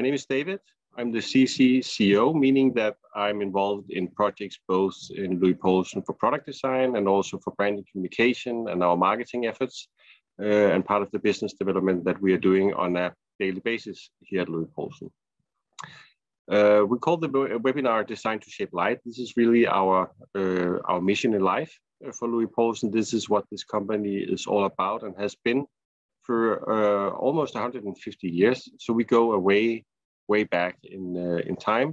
My name is David. I'm the CC CEO, meaning that I'm involved in projects both in Louis Poulsen for product design and also for branding communication and our marketing efforts, uh, and part of the business development that we are doing on a daily basis here at Louis Poulsen. Uh, we call the webinar Design to Shape Light. This is really our, uh, our mission in life uh, for Louis Poulsen. This is what this company is all about and has been for uh, almost 150 years. So we go away, way back in, uh, in time,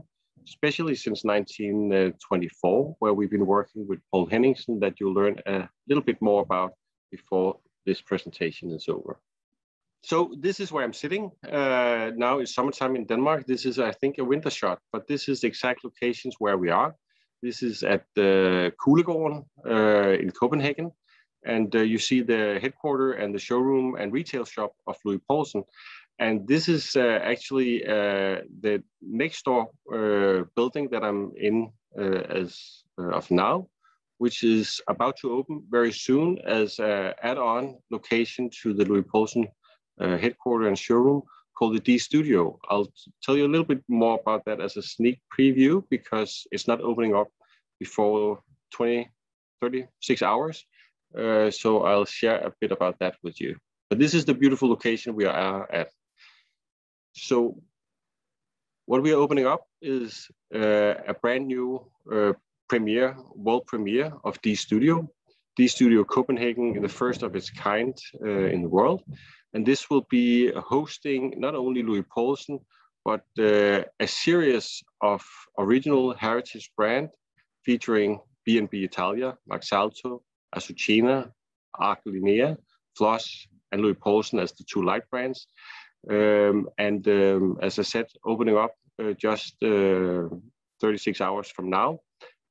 especially since 1924, where we've been working with Poul Henningsen that you'll learn a little bit more about before this presentation is over. So this is where I'm sitting. Uh, now it's summertime in Denmark. This is, I think, a winter shot, but this is the exact locations where we are. This is at the Kuglegården uh, in Copenhagen. And uh, you see the headquarter and the showroom and retail shop of Louis Poulsen. And this is uh, actually uh, the next door uh, building that I'm in as of now which is about to open very soon as an add-on location to the Louis Poulsen uh, headquarters and showroom called the D Studio. I'll tell you a little bit more about that as a sneak preview because it's not opening up before 20, 36 hours. Uh, so I'll share a bit about that with you. But this is the beautiful location we are at. So what we are opening up is uh, a brand new uh, premiere, world premiere of D Studio. D Studio Copenhagen, the first of its kind uh, in the world. And this will be hosting not only Louis Poulsen, but uh, a series of original heritage brand featuring B&B Italia, Marc Azucena, Arclinea, Flos, and Louis Poulsen as the two light brands. Um, and um, as I said, opening up uh, just uh, 36 hours from now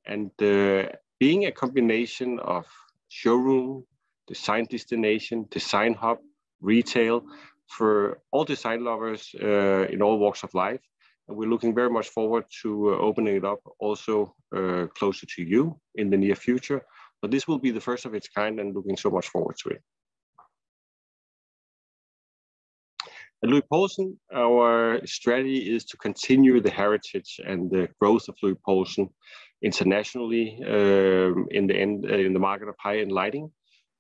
and uh, being a combination of showroom, design destination, design hub, retail for all design lovers uh, in all walks of life. And we're looking very much forward to uh, opening it up also uh, closer to you in the near future. But this will be the first of its kind and looking so much forward to it. At Louis Poulsen, our strategy is to continue the heritage and the growth of Louis Poulsen internationally um, in the end, uh, in the market of high-end lighting,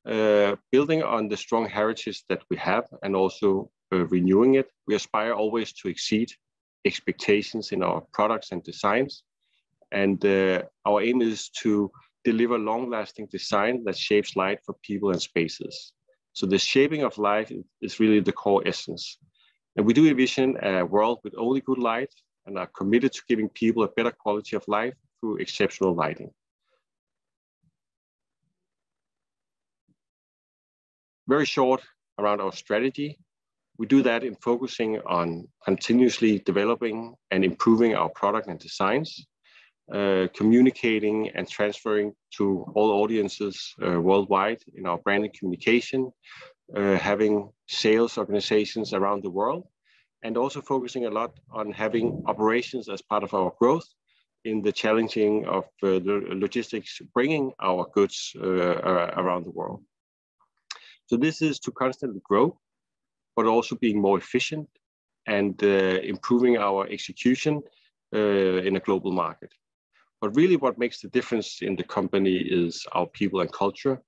uh, building on the strong heritage that we have and also uh, renewing it. We aspire always to exceed expectations in our products and designs. And uh, our aim is to deliver long-lasting design that shapes light for people and spaces. So the shaping of life is really the core essence. And we do envision a world with only good light and are committed to giving people a better quality of life through exceptional lighting. Very short around our strategy. We do that in focusing on continuously developing and improving our product and designs, uh, communicating and transferring to all audiences uh, worldwide in our branding communication, uh, having sales organizations around the world, and also focusing a lot on having operations as part of our growth in the challenging of uh, the logistics bringing our goods uh, around the world. So this is to constantly grow, but also being more efficient and uh, improving our execution uh, in a global market. But really what makes the difference in the company is our people and culture.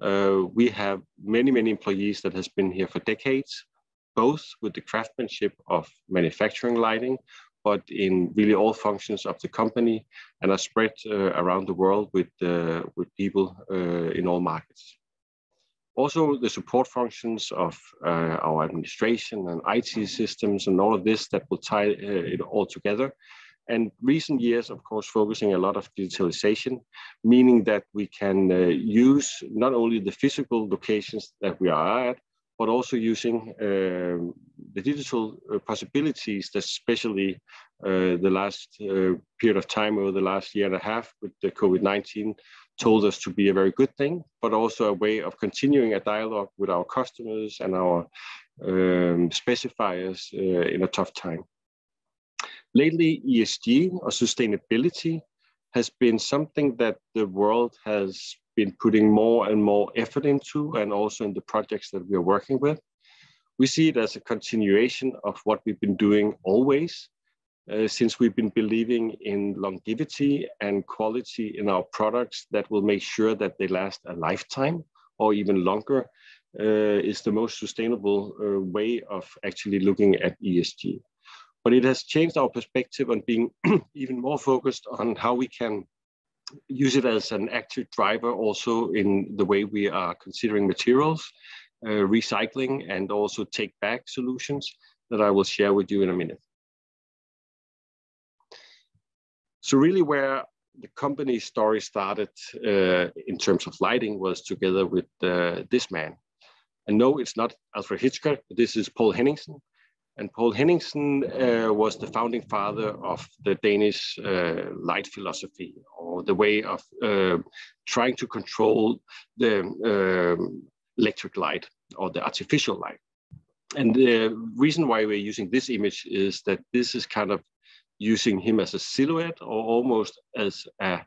Uh, we have many, many employees that has been here for decades, both with the craftsmanship of manufacturing lighting, but in really all functions of the company and are spread uh, around the world with, uh, with people uh, in all markets. Also, the support functions of uh, our administration and IT systems and all of this that will tie uh, it all together. And recent years, of course, focusing a lot of digitalization, meaning that we can uh, use not only the physical locations that we are at, but also using um, the digital uh, possibilities that especially uh, the last uh, period of time over the last year and a half with the COVID-19 told us to be a very good thing, but also a way of continuing a dialogue with our customers and our um, specifiers uh, in a tough time. Lately, ESG or sustainability has been something that the world has been putting more and more effort into, and also in the projects that we are working with. We see it as a continuation of what we've been doing always, uh, since we've been believing in longevity and quality in our products that will make sure that they last a lifetime or even longer uh, is the most sustainable uh, way of actually looking at ESG. But it has changed our perspective on being even more focused on how we can use it as an active driver also in the way we are considering materials, uh, recycling, and also take back solutions that I will share with you in a minute. So really where the company story started uh, in terms of lighting was together with uh, this man. And no, it's not Alfred Hitchcock, this is Poul Henningsen. And Poul Henningsen uh, was the founding father of the Danish uh, light philosophy, or the way of uh, trying to control the um, electric light or the artificial light. And the reason why we're using this image is that this is kind of using him as a silhouette or almost as a,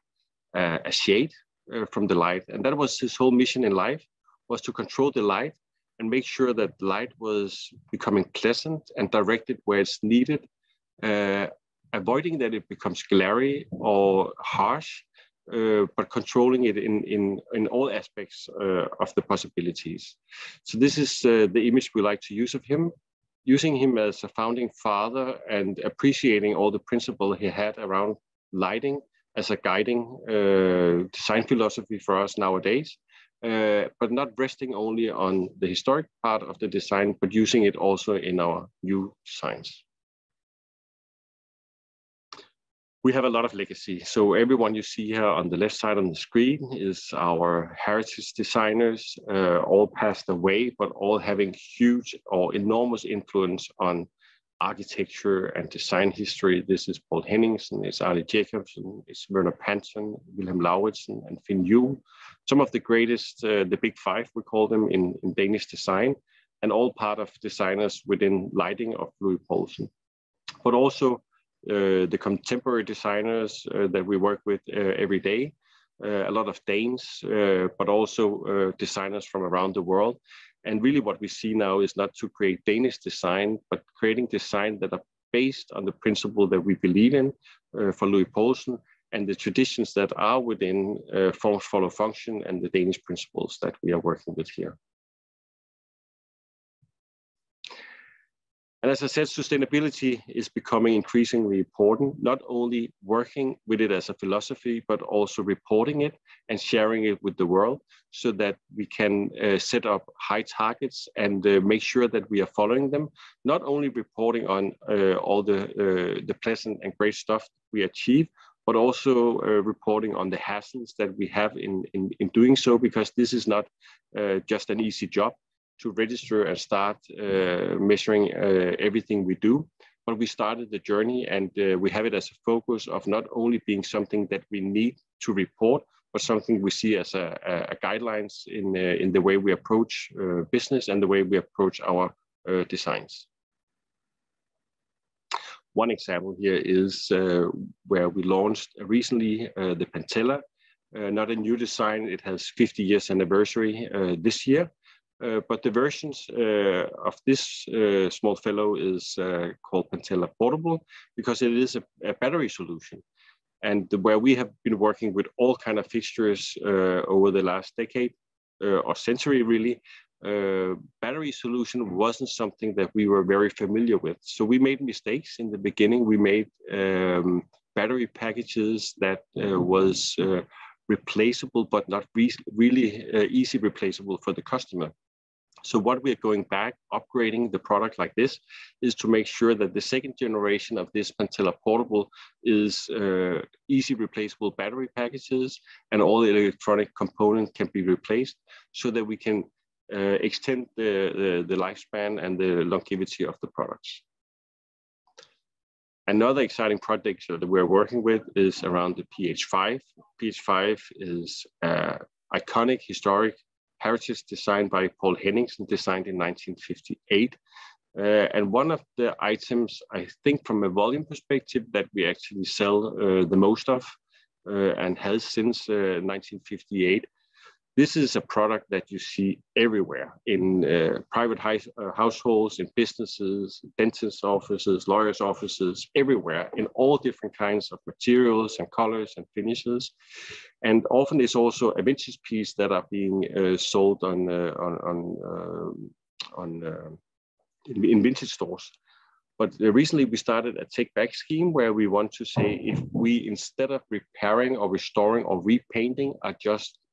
a, shade uh, from the light. And that was his whole mission in life, was to control the light and make sure that light was becoming pleasant and directed where it's needed, uh, avoiding that it becomes glary or harsh, uh, but controlling it in, in, in all aspects uh, of the possibilities. So this is uh, the image we like to use of him, using him as a founding father and appreciating all the principle he had around lighting as a guiding uh, design philosophy for us nowadays uh, but not resting only on the historic part of the design, but using it also in our new designs. We have a lot of legacy. So everyone you see here on the left side on the screen is our heritage designers, uh, all passed away, but all having huge or enormous influence on architecture and design history. This is Poul Henningsen, it's Arne Jacobsen, it's Werner Panton, Vilhelm Lauritzen, and Finn Juhl. Some of the greatest, uh, the big five, we call them in, in Danish design, and all part of designers within lighting of Louis Poulsen. But also uh, the contemporary designers uh, that we work with uh, every day, uh, a lot of Danes, uh, but also designers from around the world. And really what we see now is not to create Danish design, but creating design that are based on the principle that we believe in for Louis Poulsen and the traditions that are within uh, follow function and the Danish principles that we are working with here. And as I said, sustainability is becoming increasingly important, not only working with it as a philosophy, but also reporting it and sharing it with the world so that we can uh, set up high targets and uh, make sure that we are following them, not only reporting on uh, all the, uh, the pleasant and great stuff we achieve, but also uh, reporting on the hassles that we have in, in, in doing so, because this is not uh, just an easy job to register and start uh, measuring everything we do. But we started the journey and we have it as a focus of not only being something that we need to report, but something we see as a, a guidelines in, in the way we approach business and the way we approach our designs. One example here is uh, where we launched recently uh, the Panthella, uh, not a new design. It has 50 years anniversary this year, uh, but the versions uh, of this uh, small fellow is uh, called Panthella Portable because it is a, a, battery solution. And where we have been working with all kind of fixtures uh, over the last decade or century really, battery solution wasn't something that we were very familiar with. So we made mistakes in the beginning. We made um, battery packages that was replaceable, but not re really uh, easy replaceable for the customer. So what we're going back, upgrading the product like this, is to make sure that the second generation of this Panthella Portable is uh, easy replaceable battery packages and all the electronic components can be replaced so that we can uh, extend the, the, the lifespan and the longevity of the products. Another exciting project that we're working with is around the PH5. PH5 is uh, iconic historic heritage designed by Poul Henningsen, designed in 1958. Uh, and one of the items, I think from a volume perspective, that we actually sell uh, the most of uh, and has since 1958 this is a product that you see everywhere in uh, private uh, households, in businesses, dentists' offices, lawyers' offices, everywhere in all different kinds of materials and colors and finishes. And often it's also a vintage piece that are being uh, sold on, uh, on, on, um, on uh, in, in vintage stores. But recently we started a take back scheme where we want to say if we, instead of repairing or restoring or repainting, are just uh,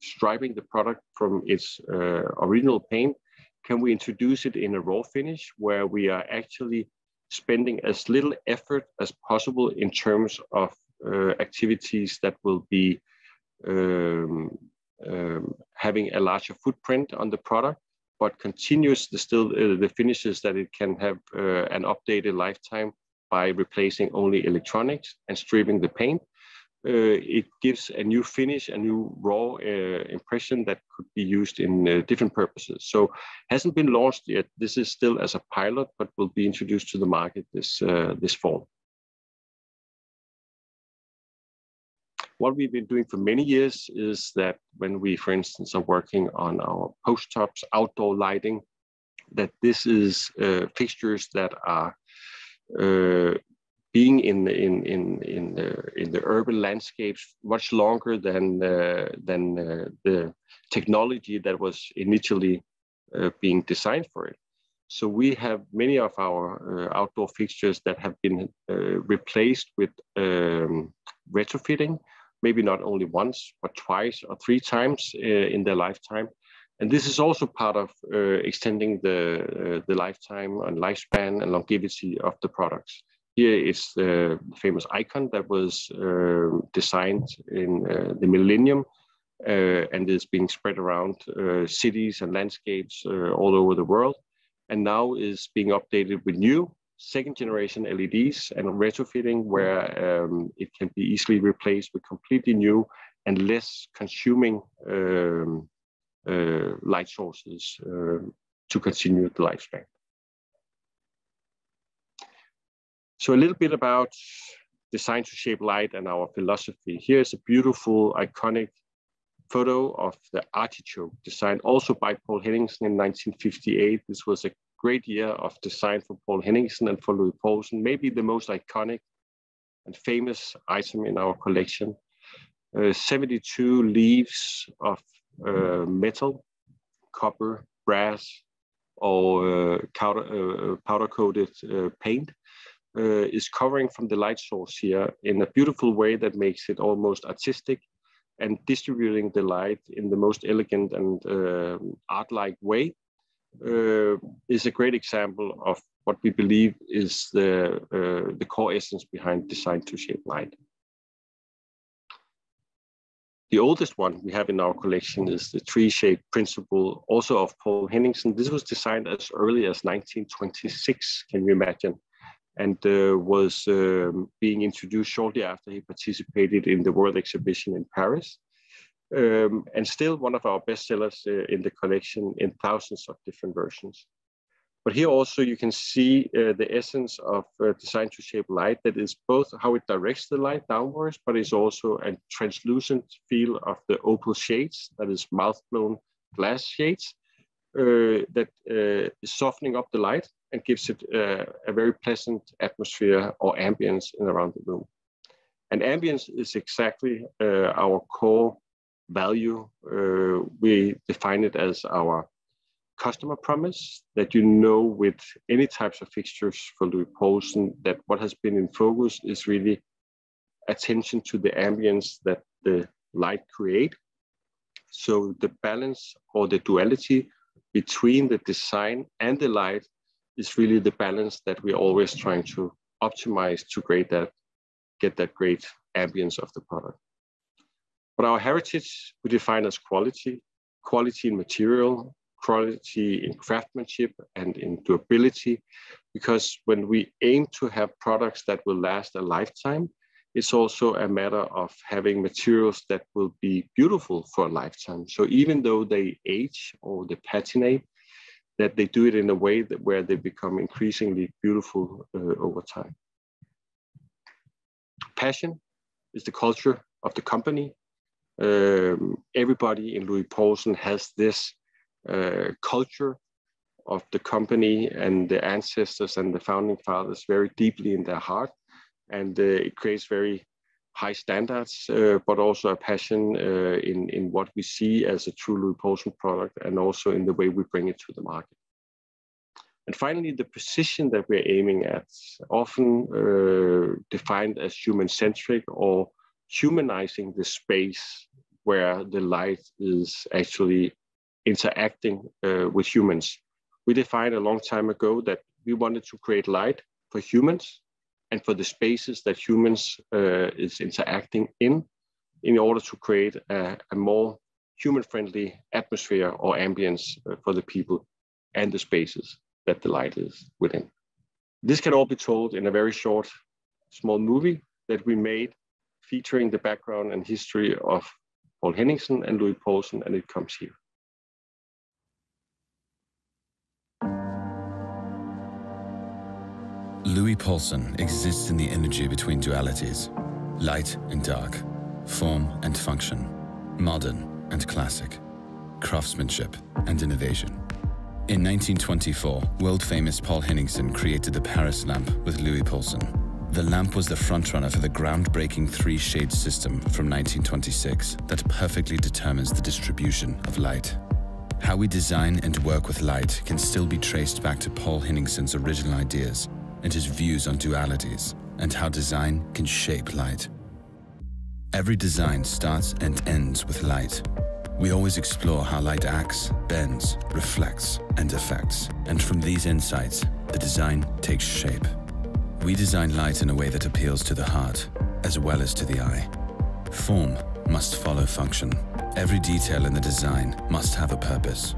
striping the product from its uh, original paint, can we introduce it in a raw finish where we are actually spending as little effort as possible in terms of uh, activities that will be um, um, having a larger footprint on the product but continues the still uh, the finishes that it can have uh, an updated lifetime by replacing only electronics and stripping the paint. Uh, it gives a new finish, a new raw uh, impression that could be used in uh, different purposes. So hasn't been launched yet. This is still as a pilot, but will be introduced to the market this, this fall. what we've been doing for many years is that when we, for instance, are working on our post tops outdoor lighting, that this is uh, fixtures that are uh, being in in in in the in the urban landscapes much longer than uh, than uh, the technology that was initially uh, being designed for it. So we have many of our uh, outdoor fixtures that have been uh, replaced with um, retrofitting, maybe not only once, but twice or three times uh, in their lifetime. And this is also part of extending the, the lifetime and lifespan and longevity of the products. Here is the famous icon that was uh, designed in uh, the millennium uh, and is being spread around cities and landscapes all over the world. And now is being updated with new second generation LEDs and retrofitting where um, it can be easily replaced with completely new and less consuming um, uh, light sources uh, to continue the lifespan. So a little bit about design to shape light and our philosophy. Here's a beautiful iconic photo of the artichoke designed also by Poul Henningsen in 1958. This was a great year of design for Poul Henningsen and for Louis Poulsen, maybe the most iconic and famous item in our collection. Uh, 72 leaves of uh, metal, copper, brass, or uh, uh, powder coated uh, paint uh, is covering from the light source here in a beautiful way that makes it almost artistic and distributing the light in the most elegant and art-like way uh, is a great example of what we believe is the, uh, the core essence behind design to shape light. The oldest one we have in our collection is the tree shape principle, also of Poul Henningsen. This was designed as early as 1926, can you imagine? And uh, was um, being introduced shortly after he participated in the World Exhibition in Paris um, and still one of our best sellers uh, in the collection in thousands of different versions. But here also you can see uh, the essence of uh, design to shape light that is both how it directs the light downwards, but is also a translucent feel of the opal shades, that is mouth-blown glass shades, uh, that uh, is softening up the light and gives it uh, a very pleasant atmosphere or ambience in around the room. And ambience is exactly our core value, uh, we define it as our customer promise that you know with any types of fixtures for Louis Poulsen that what has been in focus is really attention to the ambience that the light create. So the balance or the duality between the design and the light is really the balance that we're always trying to optimize to create that, get that great ambience of the product. But our heritage we define as quality, quality in material, quality in craftsmanship and in durability, because when we aim to have products that will last a lifetime, it's also a matter of having materials that will be beautiful for a lifetime. So even though they age or they patinate, that they do it in a way that where they become increasingly beautiful uh, over time. Passion is the culture of the company Um, everybody in Louis Poulsen has this uh, culture of the company and the ancestors and the founding fathers very deeply in their heart. And uh, it creates very high standards, uh, but also a passion uh, in, in what we see as a true Louis product and also in the way we bring it to the market. And finally, the position that we're aiming at, often uh, defined as human-centric or humanizing the space where the light is actually interacting uh, with humans. We defined a long time ago that we wanted to create light for humans and for the spaces that humans uh, is interacting in in order to create a, a more human-friendly atmosphere or ambience uh, for the people and the spaces that the light is within. This can all be told in a very short, small movie that we made featuring the background and history of Poul Henningsen and Louis Poulsen, and it comes here. Louis Poulsen exists in the energy between dualities, light and dark, form and function, modern and classic, craftsmanship and innovation. In 1924, world-famous Poul Henningsen created the Paris lamp with Louis Poulsen. The lamp was the frontrunner for the groundbreaking three-shade system from 1926 that perfectly determines the distribution of light. How we design and work with light can still be traced back to Poul Henningsen's original ideas and his views on dualities and how design can shape light. Every design starts and ends with light, we always explore how light acts, bends, reflects, and affects. And from these insights, the design takes shape. We design light in a way that appeals to the heart, as well as to the eye. Form must follow function. Every detail in the design must have a purpose.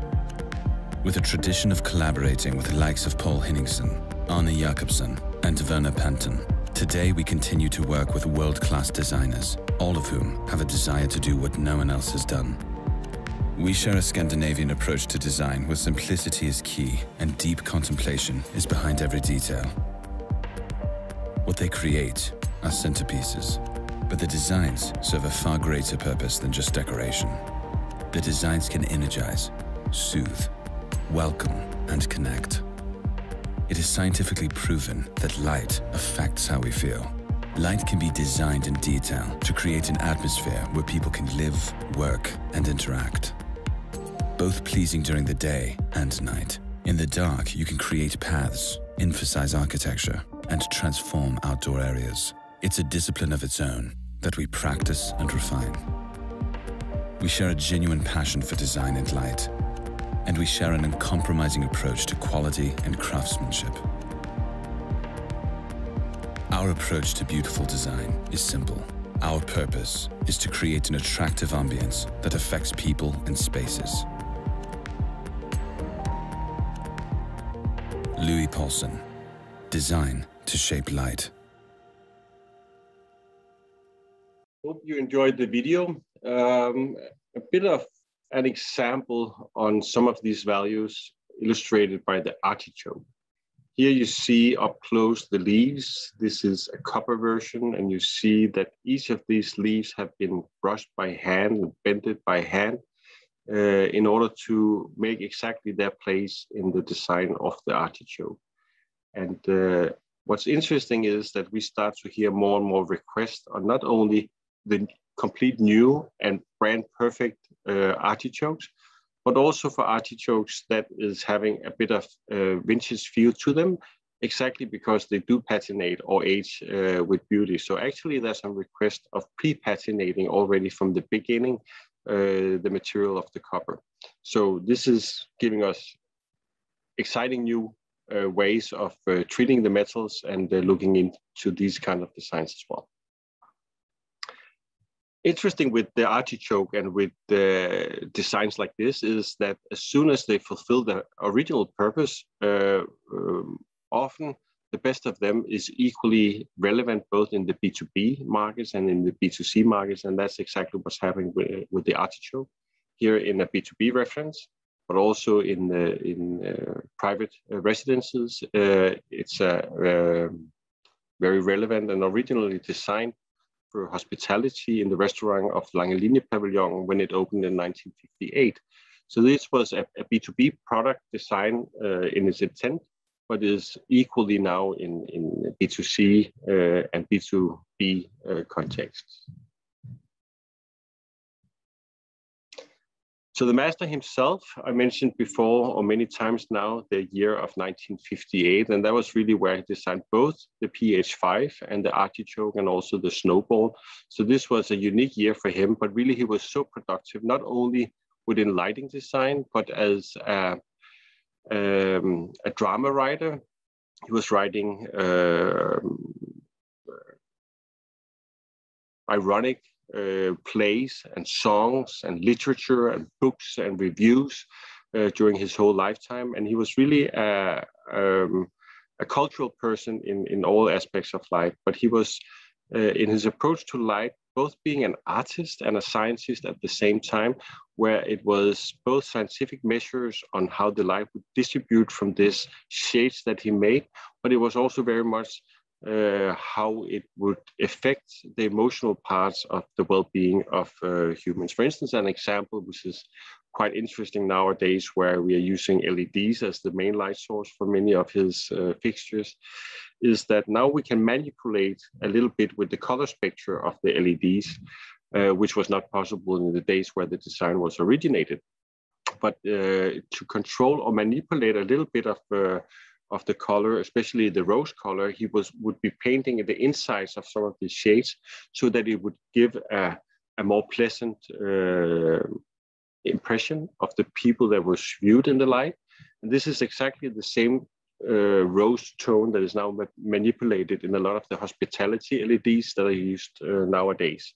With a tradition of collaborating with the likes of Poul Henningsen, Arne Jacobsen, and Werner Panton, today we continue to work with world-class designers, all of whom have a desire to do what no one else has done. We share a Scandinavian approach to design where simplicity is key and deep contemplation is behind every detail. What they create are centerpieces, but the designs serve a far greater purpose than just decoration. The designs can energize, soothe, welcome, and connect. It is scientifically proven that light affects how we feel. Light can be designed in detail to create an atmosphere where people can live, work, and interact both pleasing during the day and night. In the dark, you can create paths, emphasize architecture, and transform outdoor areas. It's a discipline of its own that we practice and refine. We share a genuine passion for design and light, and we share an uncompromising approach to quality and craftsmanship. Our approach to beautiful design is simple. Our purpose is to create an attractive ambience that affects people and spaces. Louis Poulsen. Design to shape light. Hope you enjoyed the video. Um, a bit of an example on some of these values illustrated by the artichoke. Here you see up close the leaves. This is a copper version, and you see that each of these leaves have been brushed by hand and bended by hand uh, in order to make exactly their place in the design of the artichoke. And uh, what's interesting is that we start to hear more and more requests on not only the complete new and brand perfect artichokes, but also for artichokes that is having a bit of uh, vintage feel to them, exactly because they do patinate or age uh, with beauty. So actually there's some request of pre-patinating already from the beginning uh, the material of the copper. So this is giving us exciting new uh, ways of uh, treating the metals and uh, looking into these kind of designs as well. Interesting with the artichoke and with the designs like this is that as soon as they fulfill the original purpose, uh, um, often the best of them is equally relevant both in the B2B markets and in the B2C markets. And that's exactly what's happening with, with the artichoke here in a B2B reference, but also in, uh, in uh, private uh, residences. Uh, it's a um, very relevant and originally designed hospitality in the restaurant of Langelinie Pavilion when it opened in 1958. So this was a a B2B product design uh, in its intent, but is equally now in, in B2C uh, and B2B uh, contexts. So the master himself, I mentioned before, or many times now, the year of 1958, and that was really where he designed both the PH5 and the artichoke and also the snowball. So this was a unique year for him, but really he was so productive, not only within lighting design, but as a, um, a drama writer. He was writing uh, ironic uh, plays and songs and literature and books and reviews uh, during his whole lifetime. And he was really a, um, a cultural person in, in all aspects of life. But he was, uh, in his approach to light, both being an artist and a scientist at the same time, where it was both scientific measures on how the light would distribute from these shades that he made, but it was also very much uh, how it would affect the emotional parts of the well-being of uh, humans. For instance, an example which is quite interesting nowadays where we are using LEDs as the main light source for many of his uh, fixtures is that now we can manipulate a little bit with the color spectrum of the LEDs, uh, which was not possible in the days where the design was originated. But uh, to control or manipulate a little bit of uh, of the color, especially the rose color, he was would be painting the insides of some of these shades so that it would give a, a more pleasant uh, impression of the people that was viewed in the light. And this is exactly the same uh, rose tone that is now ma manipulated in a lot of the hospitality LEDs that are used uh, nowadays.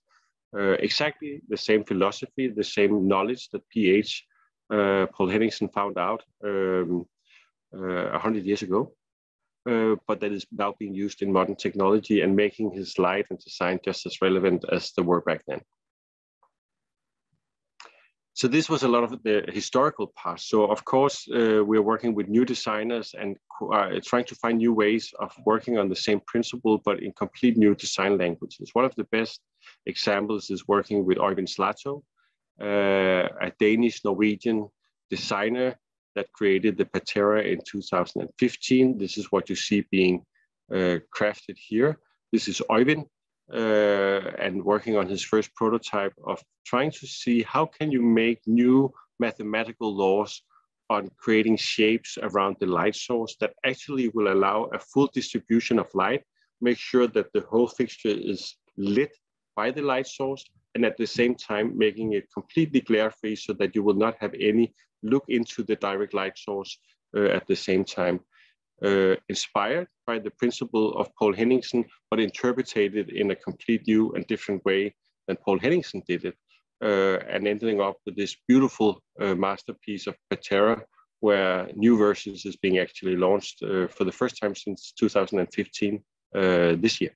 Uh, exactly the same philosophy, the same knowledge that PH uh, Poul Henningsen found out um, 100 years ago, uh, but that is now being used in modern technology and making his light and design just as relevant as the work back then. So this was a lot of the historical past. So of course, uh, we're working with new designers and uh, trying to find new ways of working on the same principle, but in complete new design languages. One of the best examples is working with Øivind Slaatto, uh, a Danish Norwegian designer that created the Patera in 2015. This is what you see being uh, crafted here. This is Øivind, uh, and working on his first prototype of trying to see how can you make new mathematical laws on creating shapes around the light source that actually will allow a full distribution of light, make sure that the whole fixture is lit by the light source, and at the same time making it completely glare-free so that you will not have any look into the direct light source uh, at the same time uh, inspired by the principle of Poul Henningsen, but interpreted in a complete new and different way than Poul Henningsen did it, uh, and ending up with this beautiful uh, masterpiece of Patera, where new versions is being actually launched uh, for the first time since 2015 uh, this year.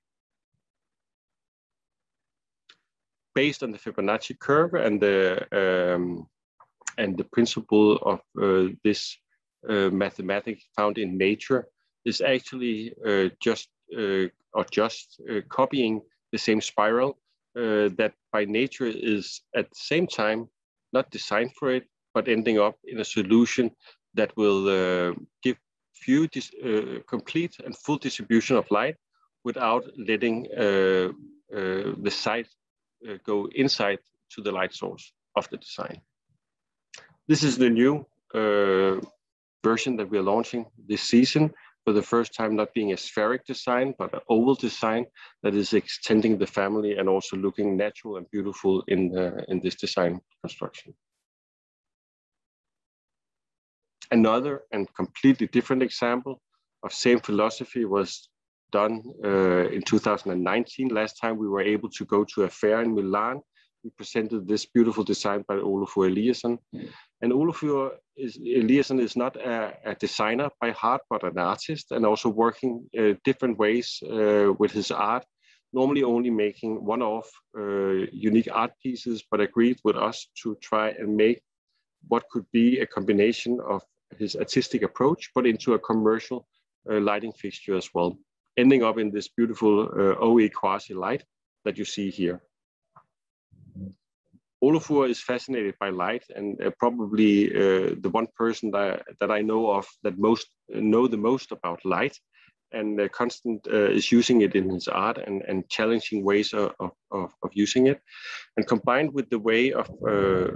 Based on the Fibonacci curve and the um, and the principle of uh, this uh, mathematics found in nature is actually uh, just uh, or just copying the same spiral that by nature is at the same time not designed for it, but ending up in a solution that will give few uh, complete and full distribution of light without letting uh, uh, the sight go inside to the light source of the design. This is the new version that we're launching this season for the first time not being a spheric design, but an oval design that is extending the family and also looking natural and beautiful in, the, in this design construction. Another and completely different example of same philosophy was done uh, in 2019. Last time we were able to go to a fair in Milan we presented this beautiful design by Olafur Eliasson. And Olafur is, Eliasson is not a, a, designer by heart, but an artist and also working uh, different ways uh, with his art, normally only making one-off uh, unique art pieces, but agreed with us to try and make what could be a combination of his artistic approach, but into a commercial uh, lighting fixture as well, ending up in this beautiful uh, OE quasi light that you see here. Olafur is fascinated by light and uh, probably uh, the one person that, that I know of that most know the most about light and uh, Constant uh, is using it in his art and, and challenging ways of, of, of using it. And combined with the way of uh,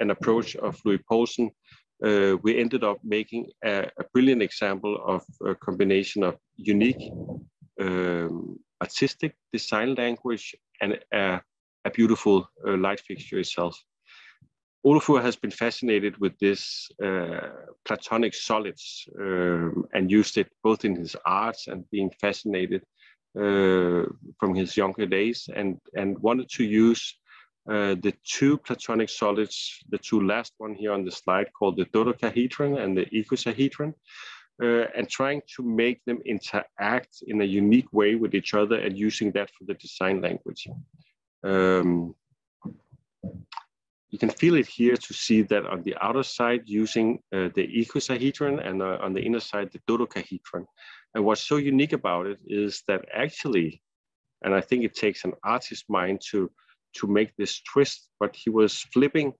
an approach of Louis Poulsen, uh, we ended up making a, a, brilliant example of a combination of unique um, artistic design language and a, a beautiful uh, light fixture itself. Olafur has been fascinated with this uh, platonic solids um, and used it both in his arts and being fascinated uh, from his younger days and, and wanted to use uh, the two platonic solids, the two last one here on the slide called the dodecahedron and the icosahedron, uh, and trying to make them interact in a unique way with each other and using that for the design language. Um, you can feel it here to see that on the outer side using uh, the icosahedron and uh, on the inner side the dodecahedron. And what's so unique about it is that actually, and I think it takes an artist's mind to, to make this twist, but he was flipping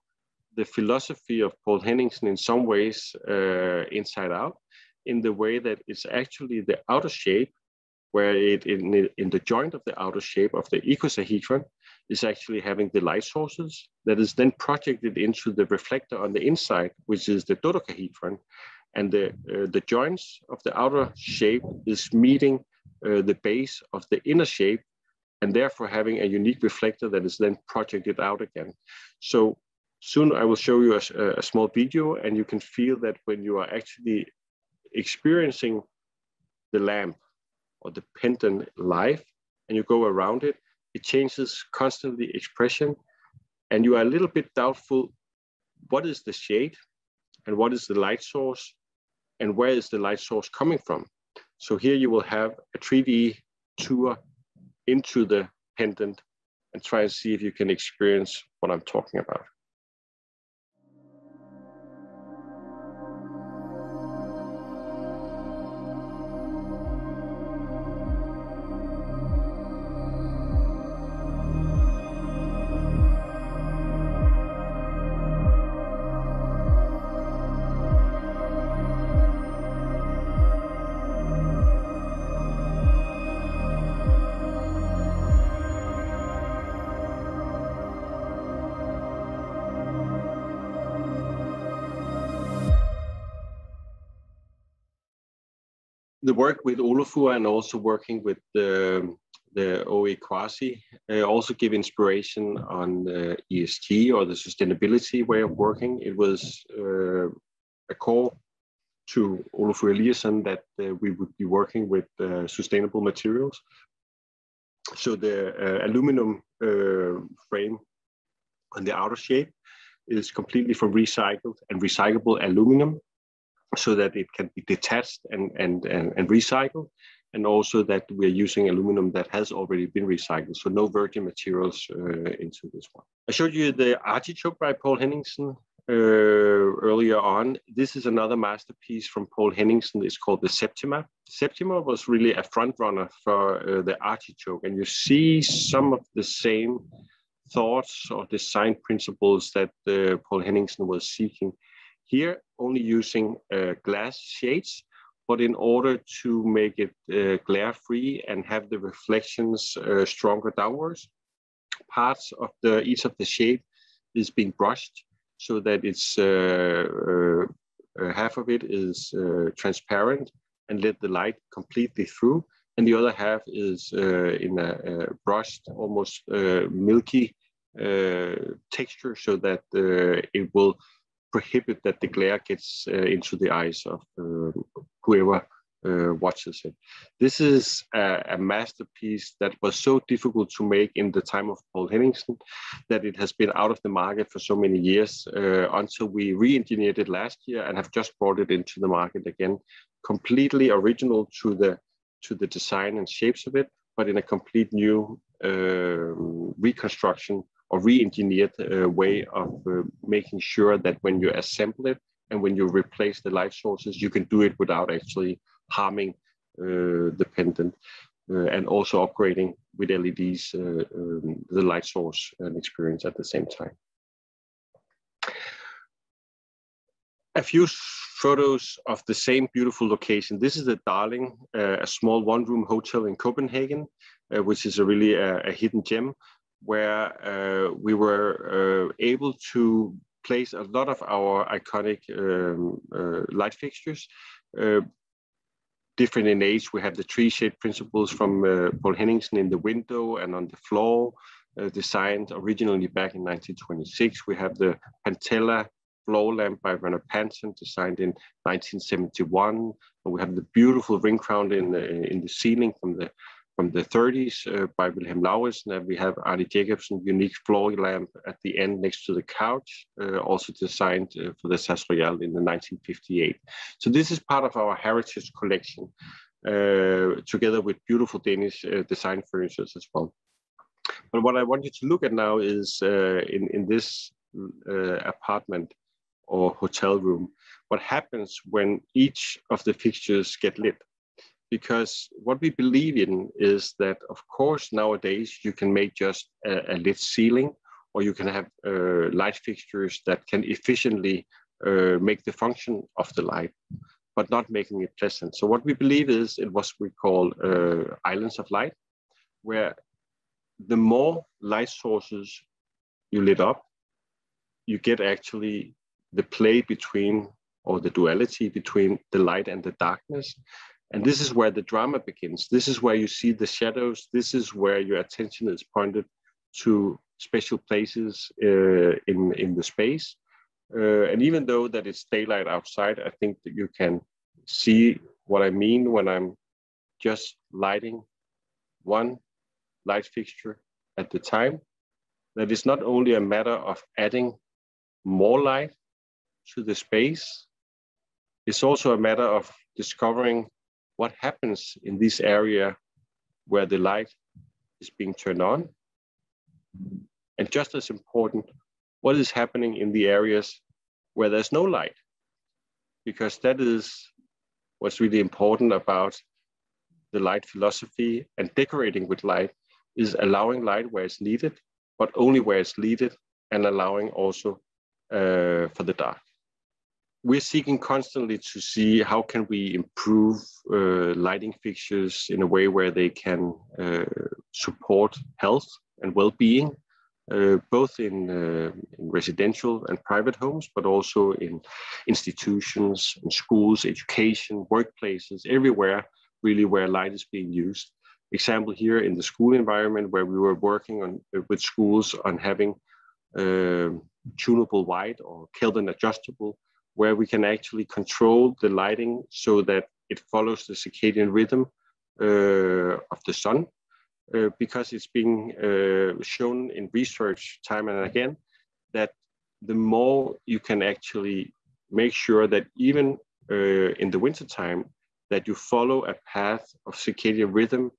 the philosophy of Poul Henningsen in some ways uh, inside out, in the way that it's actually the outer shape, where it in, in the joint of the outer shape of the icosahedron is actually having the light sources that is then projected into the reflector on the inside, which is the dodecahedron. And the, uh, the joints of the outer shape is meeting uh, the base of the inner shape and therefore having a unique reflector that is then projected out again. So soon I will show you a, a small video and you can feel that when you are actually experiencing the lamp or the pendant live and you go around it, it changes constantly expression and you are a little bit doubtful what is the shade and what is the light source and where is the light source coming from. So here you will have a 3D tour into the pendant and try and see if you can experience what I'm talking about. The work with Olafur and also working with the, the OE Quasi uh, also give inspiration on the ESG or the sustainability way of working. It was uh, a call to Olafur Eliasson that uh, we would be working with uh, sustainable materials. So the uh, aluminum uh, frame on the outer shape is completely from recycled and recyclable aluminum so that it can be detached and, and, and, and recycled and also that we're using aluminum that has already been recycled, so no virgin materials uh, into this one. I showed you the artichoke by Poul Henningsen uh, earlier on. This is another masterpiece from Poul Henningsen. It's called the Septima. Septima was really a front runner for uh, the artichoke, and you see some of the same thoughts or design principles that uh, Poul Henningsen was seeking here, only using uh, glass shades, but in order to make it uh, glare-free and have the reflections uh, stronger downwards, parts of the each of the shade is being brushed so that it's uh, uh, uh, half of it is transparent and let the light completely through, and the other half is in a, a, brushed, almost milky texture, so that it will prohibit that the glare gets uh, into the eyes of uh, whoever uh, watches it. This is a, a, masterpiece that was so difficult to make in the time of Poul Henningsen that it has been out of the market for so many years uh, until we re-engineered it last year and have just brought it into the market again, completely original to the to the design and shapes of it, but in a complete new uh, reconstruction or re-engineered uh, way of uh, making sure that when you assemble it and when you replace the light sources, you can do it without actually harming uh, the pendant. uh, and also upgrading with LEDs uh, um, the light source and experience at the same time. A few photos of the same beautiful location. This is the Darling, uh, a small one-room hotel in Copenhagen, which is a really a hidden gem, where uh, we were able to place a lot of our iconic um, light fixtures different in age. We have the three shade principles from uh, Poul Henningsen in the window and on the floor, uh, designed originally back in 1926. We have the Panthella floor lamp by Verner Panton, designed in 1971. And we have the beautiful ring crown in the, in the ceiling from the from the 30s uh, by Vilhelm Lauritzen. And we have Arne Jacobsen unique floor lamp at the end next to the couch, uh, also designed uh, for the SAS Royal in the 1958. So this is part of our heritage collection, uh, together with beautiful Danish uh, design furniture as well. But what I want you to look at now is uh, in, in this apartment or hotel room, what happens when each of the fixtures get lit because what we believe in is that, of course, nowadays you can make just a, a lit ceiling or you can have uh, light fixtures that can efficiently uh, make the function of the light, but not making it pleasant. So what we believe is it was we call uh, islands of light, where the more light sources you lit up, you get actually the play between or the duality between the light and the darkness and this is where the drama begins. This is where you see the shadows. This is where your attention is pointed to special places uh, in, in the space. Uh, and even though that it's daylight outside, I think that you can see what I mean when I'm just lighting one light fixture at the time. That is not only a matter of adding more light to the space, it's also a matter of discovering what happens in this area where the light is being turned on. And just as important, what is happening in the areas where there's no light? Because that is what's really important about the light philosophy and decorating with light is allowing light where it's needed, but only where it's needed and allowing also uh, for the dark we're seeking constantly to see how can we improve uh, lighting fixtures in a way where they can uh, support health and well-being, uh, both in, uh, in, residential and private homes, but also in institutions, in schools, education, workplaces, everywhere really where light is being used. Example here in the school environment where we were working on with schools on having uh, tunable white or Kelvin adjustable where we can actually control the lighting so that it follows the circadian rhythm uh, of the sun, uh, because it's being uh, shown in research time and again that the more you can actually make sure that even uh, in the wintertime that you follow a path of circadian rhythm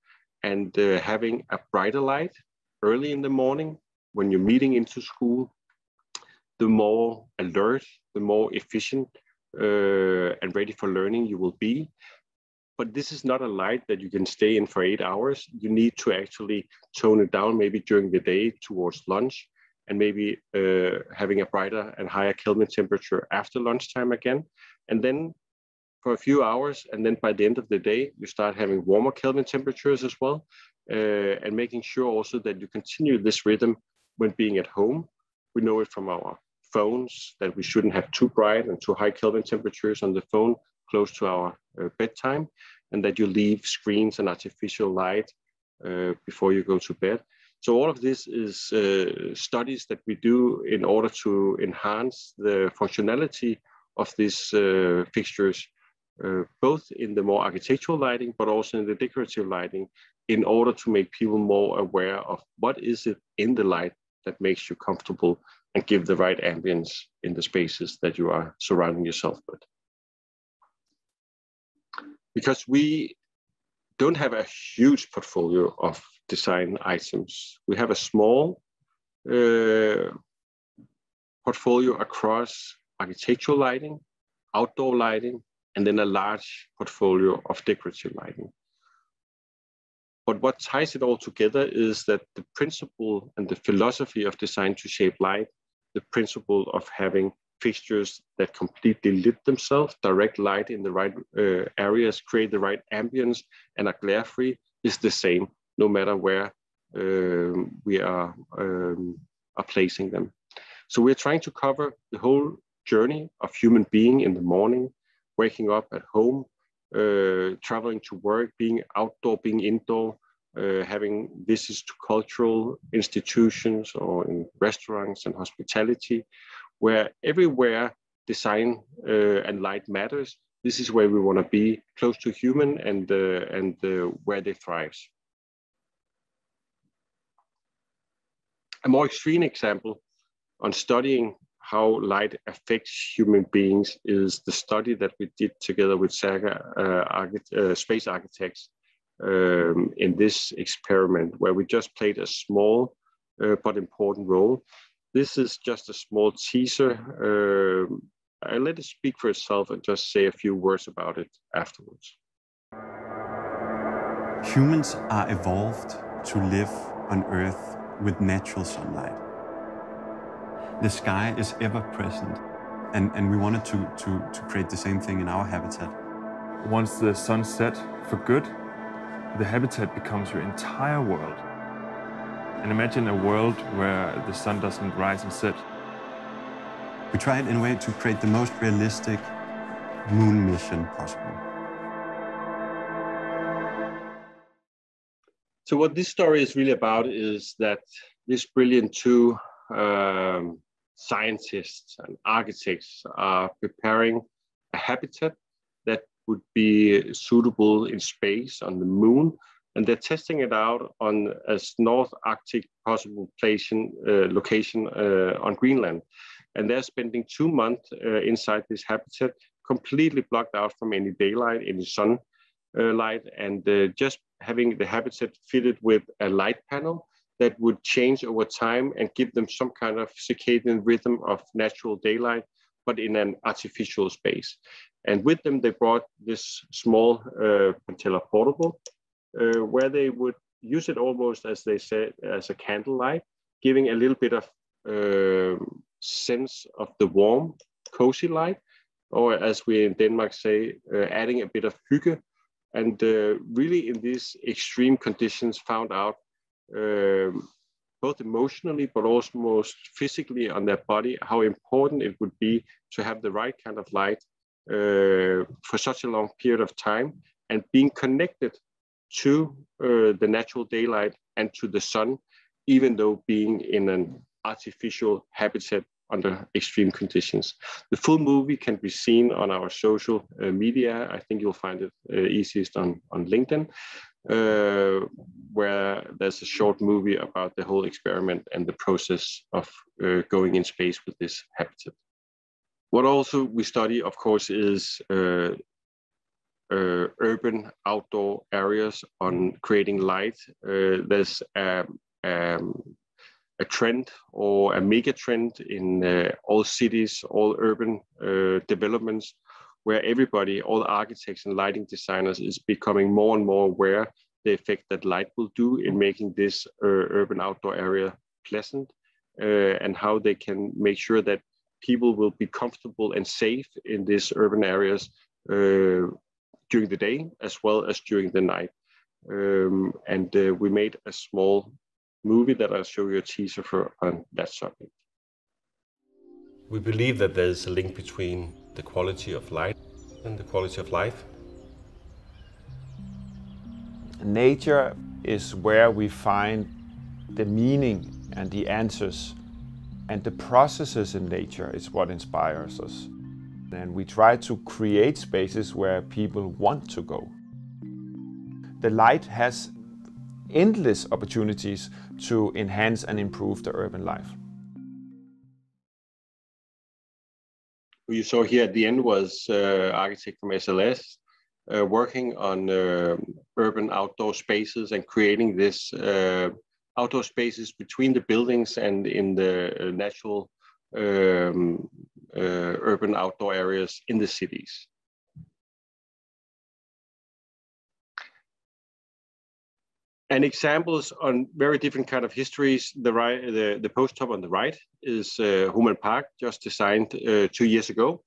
and uh, having a brighter light early in the morning when you're meeting into school the more alert, the more efficient uh, and ready for learning you will be. But this is not a light that you can stay in for eight hours. You need to actually tone it down maybe during the day towards lunch and maybe uh, having a brighter and higher Kelvin temperature after lunchtime again. And then for a few hours, and then by the end of the day, you start having warmer Kelvin temperatures as well, uh, and making sure also that you continue this rhythm when being at home. We know it from our phones that we shouldn't have too bright and too high Kelvin temperatures on the phone close to our uh, bedtime, and that you leave screens and artificial light uh, before you go to bed. So all of this is uh, studies that we do in order to enhance the functionality of these uh, fixtures, uh, both in the more architectural lighting, but also in the decorative lighting, in order to make people more aware of what is it in the light that makes you comfortable and give the right ambience in the spaces that you are surrounding yourself with. Because we don't have a huge portfolio of design items. We have a small uh, portfolio across architectural lighting, outdoor lighting, and then a large portfolio of decorative lighting. but what ties it all together is that the principle and the philosophy of design to shape light, the principle of having fixtures that completely lit themselves, direct light in the right uh, areas, create the right ambience, and are glare free is the same no matter where um, we are, um, are placing them. So we're trying to cover the whole journey of human being in the morning, waking up at home, uh, traveling to work, being outdoor, being indoor, uh, having visits to cultural institutions or in restaurants and hospitality, where everywhere design uh, and light matters, this is where we want to be close to human and, uh, and uh, where they thrive. A more extreme example on studying how light affects human beings is the study that we did together with Saga uh, uh, Space Architects um, in this experiment, where we just played a small uh, but important role. This is just a small teaser. Um, I'll let it speak for itself and just say a few words about it afterwards. Humans are evolved to live on Earth with natural sunlight. The sky is ever present, and, and we wanted to, to, to create the same thing in our habitat. Once the sun set for good, the habitat becomes your entire world. And imagine a world where the sun doesn't rise and set. We tried in a way to create the most realistic moon mission possible. So what this story is really about is that this brilliant two um, scientists and architects are preparing a habitat that would be suitable in space on the moon. And they're testing it out on as North Arctic possible placing, uh, location uh, on Greenland. And they're spending two months uh, inside this habitat, completely blocked out from any daylight, any sun uh, light, and uh, just having the habitat fitted with a light panel that would change over time and give them some kind of circadian rhythm of natural daylight, but in an artificial space. And with them, they brought this small uh, portable, uh, where they would use it almost as they said, as a candlelight, giving a little bit of uh, sense of the warm, cozy light, or as we in Denmark say, uh, adding a bit of hygge. And uh, really in these extreme conditions found out um, both emotionally but also most physically on their body how important it would be to have the right kind of light for such a long period of time and being connected to uh, the natural daylight and to the sun even though being in an artificial habitat under extreme conditions. The full movie can be seen on our social uh, media. I think you'll find it uh, easiest on, on LinkedIn, uh, where there's a short movie about the whole experiment and the process of uh, going in space with this habitat. What also we study, of course, is uh, uh, urban outdoor areas on creating light. there's um, um, a trend or a mega trend in uh, all cities, all urban uh, developments, where everybody, all architects and lighting designers is becoming more and more aware the effect that light will do in making this uh, urban outdoor area pleasant uh, and how they can make sure that people will be comfortable and safe in these urban areas uh, during the day as well as during the night. Um, and uh, we made a small movie that I'll show you a teaser for on that subject. We believe that there's a link between the quality of light and the quality of life. Nature is where we find the meaning and the answers and the processes in nature is what inspires us. And we try to create spaces where people want to go. The light has endless opportunities to enhance and improve the urban life. What you saw here at the end was uh, architect from SLS uh, working on uh, urban outdoor spaces and creating this uh, outdoor spaces between the buildings and in the uh, natural um, uh, urban outdoor areas in the cities. and examples on very different kind of histories. The right, the, the post top on the right is uh, Human Park, just designed uh, two years ago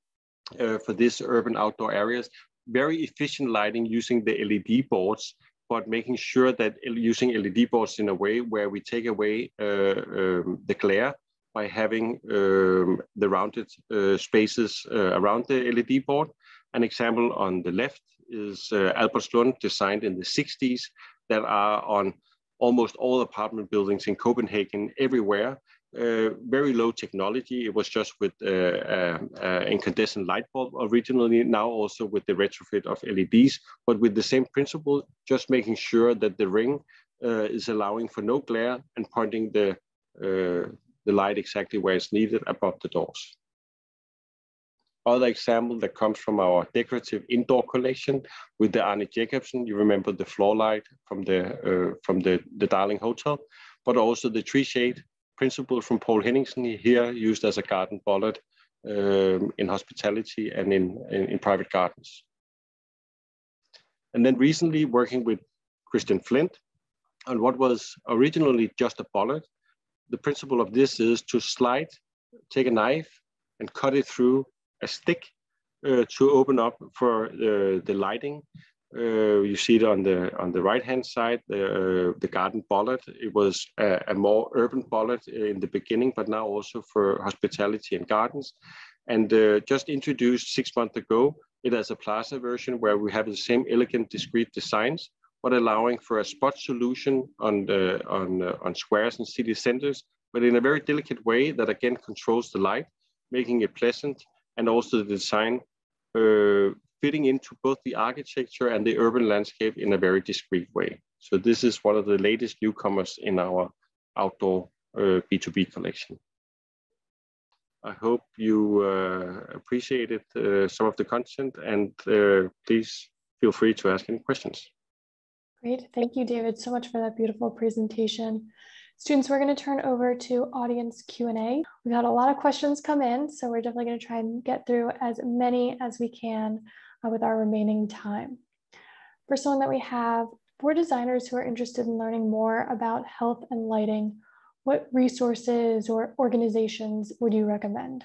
uh, for this urban outdoor areas. Very efficient lighting using the LED boards, but making sure that using LED boards in a way where we take away uh, um, the glare by having um, the rounded uh, spaces uh, around the LED board. An example on the left is uh, Albertslund, designed in the 60s, that are on almost all apartment buildings in Copenhagen, everywhere. Uh, very low technology. It was just with uh, uh, uh incandescent light bulb originally, now also with the retrofit of LEDs, but with the same principle, just making sure that the ring uh, is allowing for no glare and pointing the, uh, the light exactly where it's needed above the doors. Other example that comes from our decorative indoor collection with the Arne Jacobsen, you remember the floor light from the, from the, the Darling Hotel, but also the three shade principle from Poul Henningsen here used as a garden bollard um, in hospitality and in, in, in private gardens. And then recently working with Christian Flindt on what was originally just a bollard. The principle of this is to slide, take a knife and cut it through a stick uh, to open up for uh, the lighting. Uh, you see it on the on the right hand side, the uh, the garden bollard. It was a, a, more urban bollard in the beginning, but now also for hospitality and gardens. And uh, just introduced six months ago, it has a plaza version where we have the same elegant, discrete designs, but allowing for a spot solution on the on uh, on squares and city centers, but in a very delicate way that again controls the light, making it pleasant and also the design uh, fitting into both the architecture and the urban landscape in a very discreet way. So this is one of the latest newcomers in our outdoor uh, B2B collection. I hope you uh, appreciated uh, some of the content and uh, please feel free to ask any questions. Great, thank you, David, so much for that beautiful presentation. Students, we're going to turn over to audience Q&A. We've had a lot of questions come in, so we're definitely going to try and get through as many as we can uh, with our remaining time. First one that we have, for designers who are interested in learning more about health and lighting, what resources or organizations would you recommend?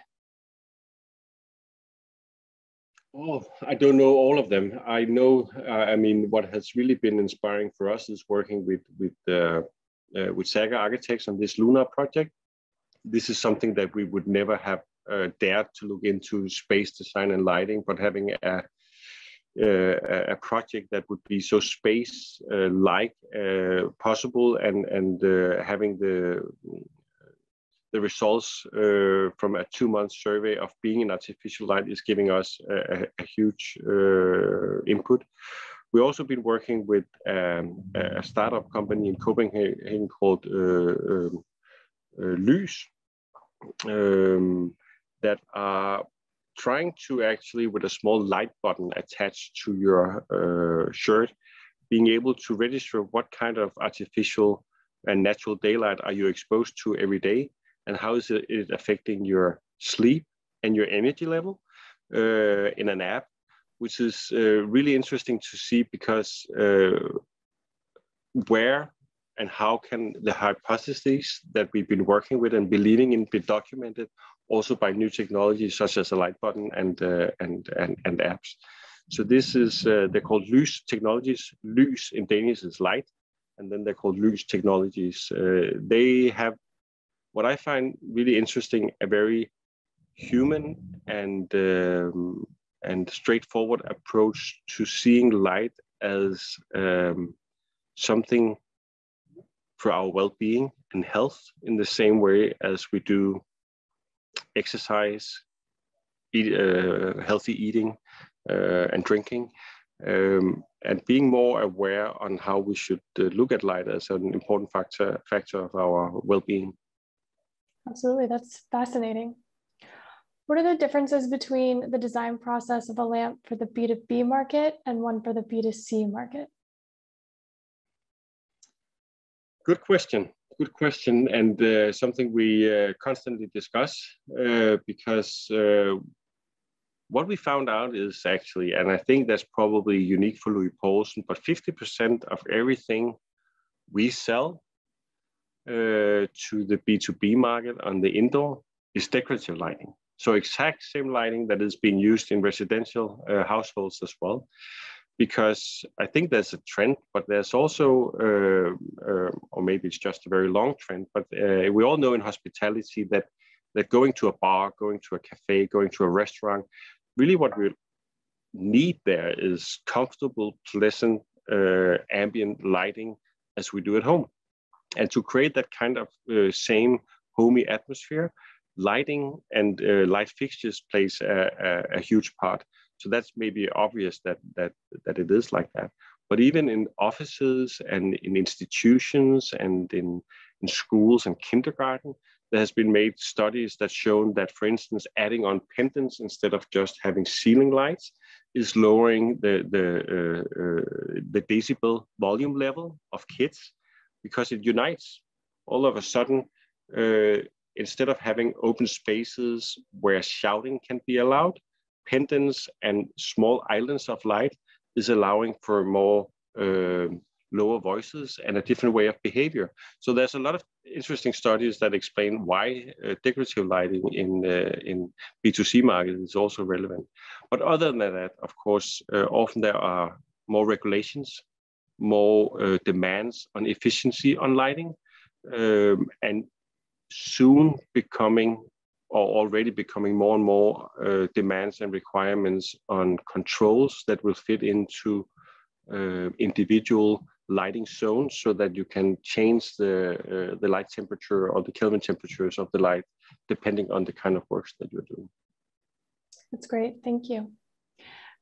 Oh, I don't know all of them. I know, uh, I mean, what has really been inspiring for us is working with, with uh, uh, with Saga Architects on this Lunar project. This is something that we would never have uh, dared to look into space design and lighting, but having a a project that would be so space-like uh, uh, possible, and and uh, having the the results from a two-month survey of being in artificial light is giving us a, a huge input. We've also been working with um, a startup company in Copenhagen called uh, um, uh, Lys um, that are trying to actually, with a small light button attached to your uh, shirt, being able to register what kind of artificial and natural daylight are you exposed to every day and how is it affecting your sleep and your energy level uh, in an app which is uh, really interesting to see because uh, where and how can the hypotheses that we've been working with and believing in be documented also by new technologies such as a light button and uh, and, and and apps. So this is uh, they're called Lys technologies. Lys in Danish is light, and then they're called Lys technologies. Uh, they have what I find really interesting, a very human and um, and straightforward approach to seeing light as um, something for our well-being and health in the same way as we do exercise, eat, uh, healthy eating uh, and drinking, um, and being more aware on how we should uh, look at light as an important factor factor of our well-being. Absolutely, that's fascinating. What are the differences between the design process of a lamp for the B2B market and one for the B2C market? Good question. Good question, and uh, something we uh, constantly discuss uh, because uh, what we found out is actually, and I think that's probably unique for Louis Poulsen, but 50% of everything we sell uh, to the B2B market on the indoor is decorative lighting. So exact same lighting that is being used in residential uh, households as well. Because I think there's a trend, but there's also, uh, uh, or maybe it's just a very long trend, but uh, we all know in hospitality that that going to a bar, going to a cafe, going to a restaurant, really what we need there is comfortable, pleasant, uh, ambient lighting as we do at home. And to create that kind of uh, same homey atmosphere, lighting and uh, light fixtures plays a, a, a, huge part. So that's maybe obvious that that that it is like that. But even in offices and in institutions and in, in schools and kindergarten, there has been made studies that shown that, for instance, adding on pendants instead of just having ceiling lights is lowering the the uh, uh, the decibel volume level of kids because it unites. All of a sudden, uh, instead of having open spaces where shouting can be allowed, pendants and small islands of light is allowing for more uh, lower voices and a different way of behavior. So there's a lot of interesting studies that explain why uh, decorative lighting in uh, in B2C market is also relevant. But other than that, of course, uh, often there are more regulations, more uh, demands on efficiency on lighting, um, and soon becoming or already becoming more and more uh, demands and requirements on controls that will fit into uh, individual lighting zones so that you can change the, uh, the light temperature or the Kelvin temperatures of the light depending on the kind of works that you're doing. That's great, thank you.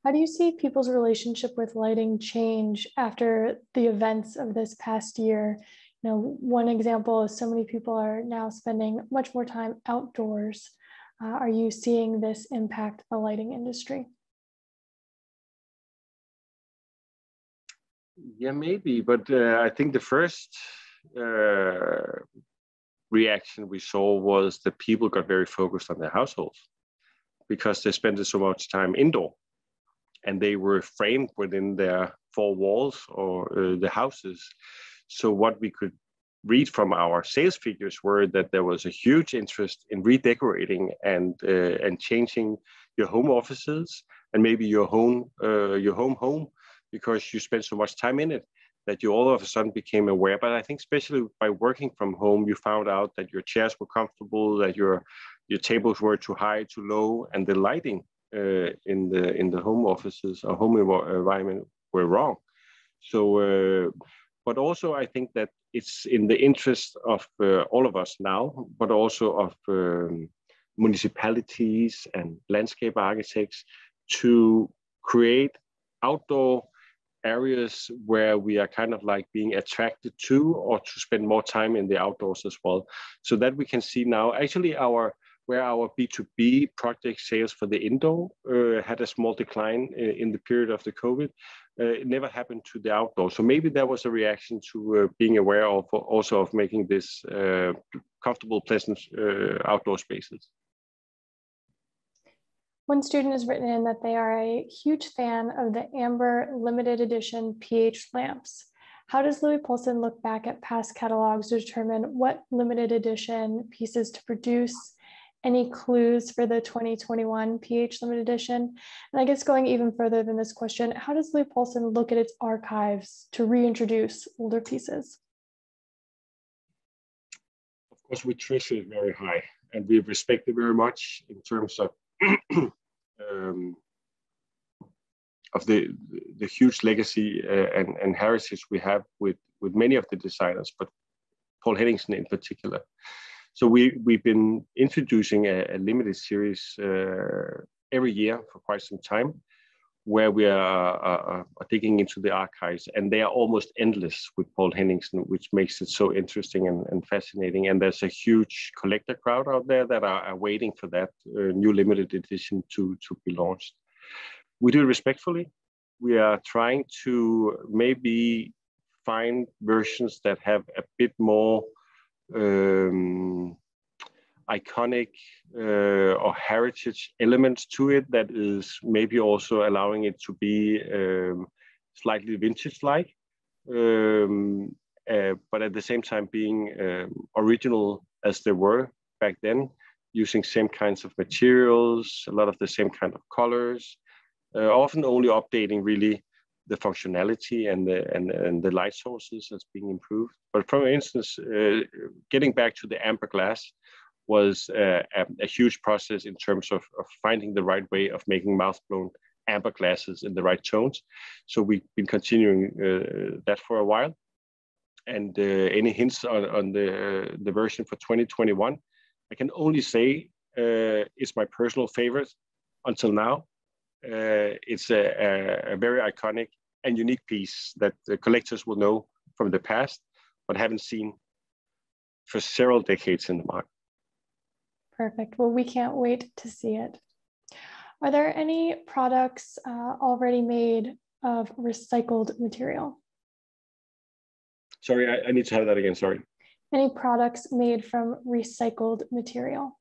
How do you see people's relationship with lighting change after the events of this past year? You know, one example is so many people are now spending much more time outdoors. Uh, are you seeing this impact the lighting industry? Yeah, maybe, but uh, I think the first uh, reaction we saw was that people got very focused on their households because they spent so much time indoor and they were framed within their four walls or uh, the houses. So what we could read from our sales figures were that there was a huge interest in redecorating and uh, and changing your home offices and maybe your home uh, your home home because you spend so much time in it that you all of a sudden became aware. But I think especially by working from home, you found out that your chairs were comfortable, that your your tables were too high, too low, and the lighting uh, in the in the home offices or home environment were wrong. So, uh, but also I think that it's in the interest of uh, all of us now, but also of um, municipalities and landscape architects to create outdoor areas where we are kind of like being attracted to or to spend more time in the outdoors as well. So that we can see now, actually our where our B2B project sales for the indoor uh, had a small decline in, in, the period of the COVID. Uh, it never happened to the outdoor. So maybe that was a reaction to uh, being aware of also of making this uh, comfortable, pleasant uh, outdoor spaces. One student has written in that they are a huge fan of the Amber limited edition PH lamps. How does Louis Poulsen look back at past catalogs to determine what limited edition pieces to produce? Any clues for the 2021 PH limited edition? And I guess going even further than this question, how does Lou Poulsen look at its archives to reintroduce older pieces? Of course, we treasure it very high and we respect it very much in terms of um, of the the huge legacy uh, and, and heritage we have with with many of the designers, but Poul Henningsen in particular. So we we've been introducing a, a limited series uh, every year for quite some time, where we are, are, are, digging into the archives, and they are almost endless with Poul Henningsen, which makes it so interesting and, and fascinating. And there's a huge collector crowd out there that are, are waiting for that uh, new limited edition to, to be launched. We do it respectfully. We are trying to maybe find versions that have a bit more um, iconic uh, or heritage elements to it that is maybe also allowing it to be um, slightly vintage-like. Um, uh, but at the same time being um, original as they were back then, using same kinds of materials, a lot of the same kind of colors, uh, often only updating really the functionality and the and, and the light sources that's being improved. But for instance, uh, getting back to the amber glass was uh, a, a, huge process in terms of, of finding the right way of making mouth blown amber glasses in the right tones. So we've been continuing uh, that for a while. And uh, any hints on, on the, uh, the version for 2021, I can only say uh, it's my personal favorite until now. Uh, it's a, a, a, very iconic and unique piece that the collectors will know from the past, but haven't seen for several decades in the market. Perfect. Well, we can't wait to see it. Are there any products uh, already made of recycled material? Sorry, I, I, need to have that again. Sorry. Any products made from recycled material?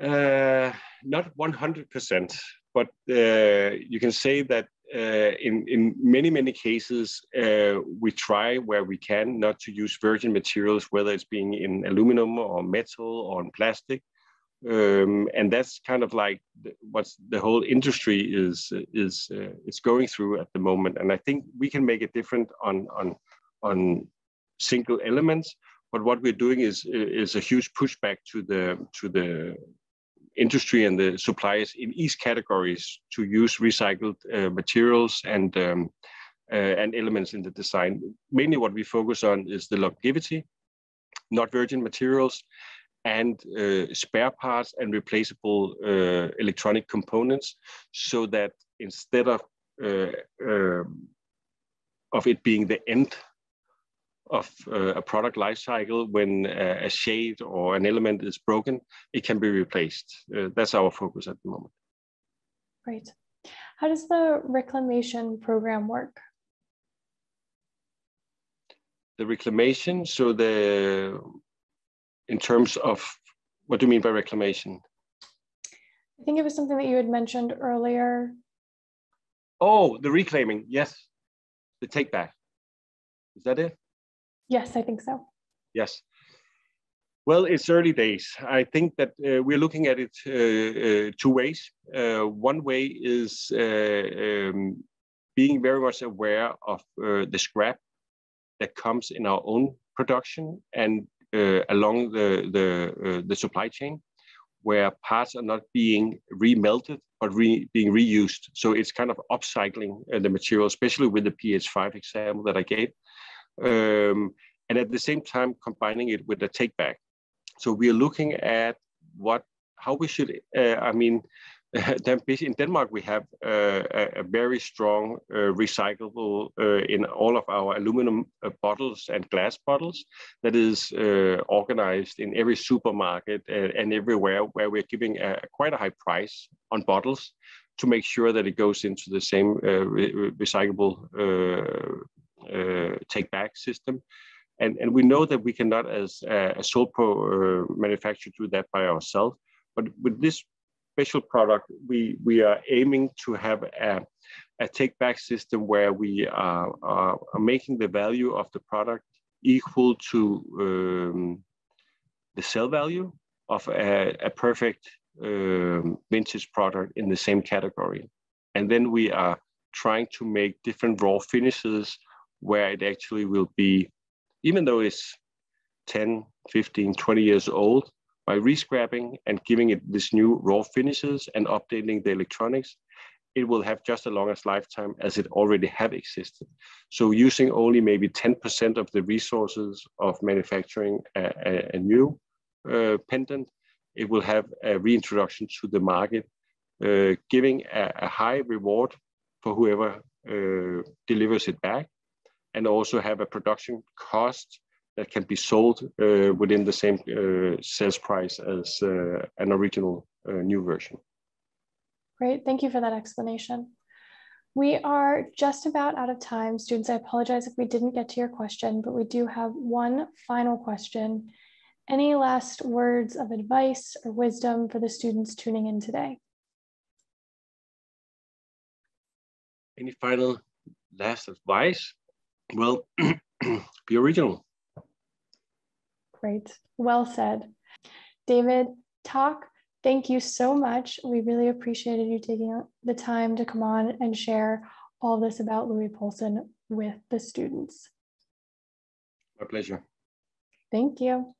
Uh, not 100%, but uh, you can say that uh, in, in many, many cases, uh, we try where we can not to use virgin materials, whether it's being in aluminum or metal or in plastic. Um, and that's kind of like what the whole industry is is uh, is going through at the moment. And I think we can make it different on on on single elements. But what we're doing is is a huge pushback to the to the industry and the suppliers in each categories to use recycled uh, materials and um, uh, and elements in the design. Mainly, what we focus on is the longevity, not virgin materials, and uh, spare parts and replaceable uh, electronic components so that instead of uh, um, of it being the end of uh, a product lifecycle when uh, a shade or an element is broken, it can be replaced. Uh, that's our focus at the moment. Great. How does the reclamation program work? The reclamation, so the in terms of what do you mean by reclamation? I think it was something that you had mentioned earlier. Oh, the reclaiming, yes. The take back. Is that it? Yes, I think so. Yes. Well, it's early days. I think that uh, we're looking at it uh, uh, two ways. Uh, one way is uh, um, being very much aware of uh, the scrap that comes in our own production and along the, the, the supply chain where parts are not being remelted but re, being reused. So it's kind of upcycling the material, especially with the PH5 example that I gave. Um, and at the same time, combining it with the take back. So we are looking at what, how we should, uh, I mean, in Denmark, we have uh, a, very strong uh, recyclable uh, in all of our aluminum uh, bottles and glass bottles that is uh, organized in every supermarket and, and, everywhere where we're giving a, quite a high price on bottles to make sure that it goes into the same uh, re recyclable take back system. And, and we know that we cannot, as a, a sole pro manufacturer, do that by ourselves. But with this special product, we, we are aiming to have a, a take back system where we are, are, making the value of the product equal to um, the sell value of a, a perfect um, vintage product in the same category. And then we are trying to make different raw finishes where it actually will be, even though it's 10, 15, 20 years old, by rescrapping and giving it this new raw finishes and updating the electronics, it will have just a longest lifetime as it already have existed. So using only maybe 10% of the resources of manufacturing a, a, a new uh, pendant, it will have a reintroduction to the market, uh, giving a, a, high reward for whoever uh, delivers it back, and also have a production cost that can be sold uh, within the same uh, sales price as uh, an original new version. Great, thank you for that explanation. We are just about out of time. Students, I apologize if we didn't get to your question, but we do have one final question. Any last words of advice or wisdom for the students tuning in today? Any final last advice? Well, be original. Great. Well said. David, talk. Thank you so much. We really appreciated you taking the time to come on and share all this about Louis Poulsen with the students. My pleasure. Thank you.